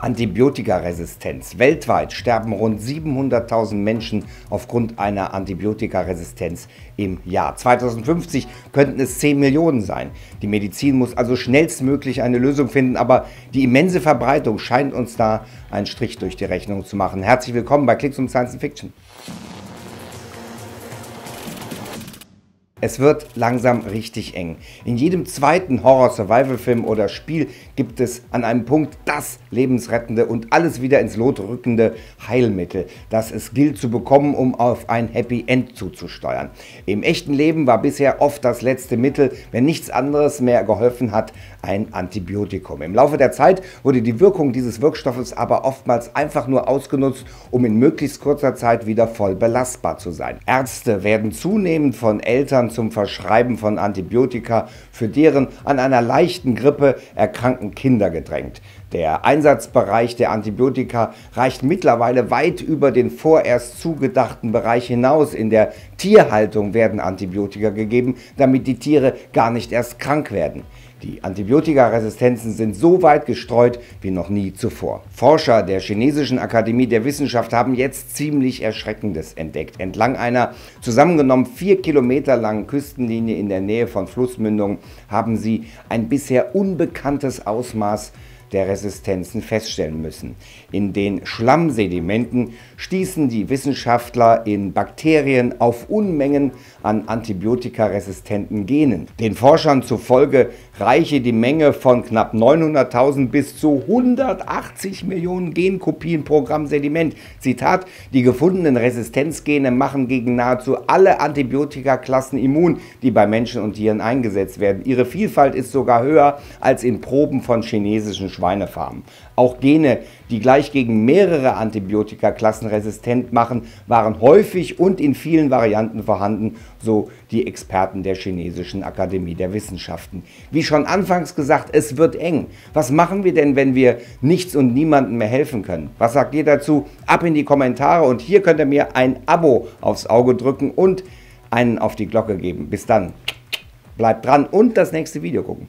Antibiotikaresistenz. Weltweit sterben rund 700.000 Menschen aufgrund einer Antibiotikaresistenz im Jahr. 2050 könnten es 10 Millionen sein. Die Medizin muss also schnellstmöglich eine Lösung finden, aber die immense Verbreitung scheint uns da einen Strich durch die Rechnung zu machen. Herzlich willkommen bei Klicks um Science Fiction. Es wird langsam richtig eng. In jedem zweiten Horror-Survival-Film oder Spiel gibt es an einem Punkt das lebensrettende und alles wieder ins Lot rückende Heilmittel, das es gilt zu bekommen, um auf ein Happy End zuzusteuern. Im echten Leben war bisher oft das letzte Mittel, wenn nichts anderes mehr geholfen hat, ein Antibiotikum. Im Laufe der Zeit wurde die Wirkung dieses Wirkstoffes aber oftmals einfach nur ausgenutzt, um in möglichst kurzer Zeit wieder voll belastbar zu sein. Ärzte werden zunehmend von Eltern zum Verschreiben von Antibiotika für deren an einer leichten Grippe erkrankten Kinder gedrängt. Der Einsatzbereich der Antibiotika reicht mittlerweile weit über den vorerst zugedachten Bereich hinaus. In der Tierhaltung werden Antibiotika gegeben, damit die Tiere gar nicht erst krank werden. Die Antibiotikaresistenzen sind so weit gestreut wie noch nie zuvor. Forscher der Chinesischen Akademie der Wissenschaft haben jetzt ziemlich Erschreckendes entdeckt. Entlang einer zusammengenommen vier Kilometer langen Küstenlinie in der Nähe von Flussmündungen haben sie ein bisher unbekanntes Ausmaß der Resistenzen feststellen müssen. In den Schlammsedimenten stießen die Wissenschaftler in Bakterien auf Unmengen an antibiotikaresistenten Genen. Den Forschern zufolge reiche die Menge von knapp 900.000 bis zu 180 Millionen Genkopien pro Gramm Sediment. Zitat, die gefundenen Resistenzgene machen gegen nahezu alle Antibiotikaklassen immun, die bei Menschen und Tieren eingesetzt werden. Ihre Vielfalt ist sogar höher als in Proben von chinesischen Schweinefarmen. Auch Gene, die gleich gegen mehrere Antibiotikaklassen resistent machen, waren häufig und in vielen Varianten vorhanden, so die Experten der Chinesischen Akademie der Wissenschaften. Wie schon anfangs gesagt, es wird eng. Was machen wir denn, wenn wir nichts und niemandem mehr helfen können? Was sagt ihr dazu? Ab in die Kommentare und hier könnt ihr mir ein Abo aufs Auge drücken und einen auf die Glocke geben. Bis dann. Bleibt dran und das nächste Video gucken.